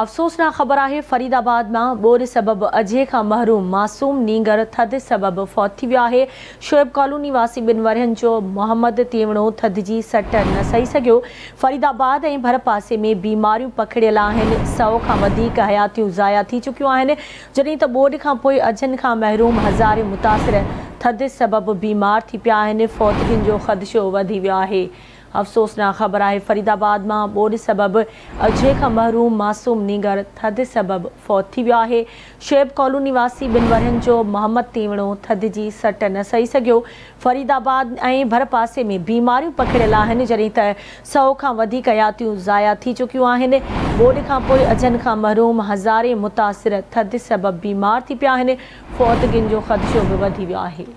अफ़सोसना ख़बर है फरीदाबाद में ॿोड़ सबब अजय का महरूम मासूम नींगर थद सबबि फौत थी वियो कॉलोनी वासी बिन वरहनि जो मोहम्मद तेवणो थधि जी सट न सही सघियो फरीदाबाद ए भर पासे में बीमारियूं पखिड़ियल सौ का वधीक हयातियूं ज़ाया थी चुकियूं आहिनि जॾहिं त ॿोॾि खां पोइ अजनि महरूम हज़ारे मुतासर थद सबबि बीमार थी पिया आहिनि जो ख़दशो वधी वियो आहे अफ़सोसनाक ख़बर आहे फरीदाबाद मां ॿोढि सबबि अजय खां महरूम मासूम नीगर थधि सबब, फ़ौत थी वियो आहे शेव कॉलोनी वासी ॿिनि वरहनि जो मोहम्मद तीवणो थदि जी सट न सही सघियो फरीदाबाद ऐं भर पासे में बीमारियूं पखिड़ियल आहिनि जॾहिं त सौ खां वधीक यातियूं ज़ाया थी चुकियूं आहिनि ॿोॾि खां पोइ महरूम हज़ारे मुतासिर थदि सबबि बीमार थी पिया आहिनि फौतगिन जो ख़दशो बि वधी वियो आहे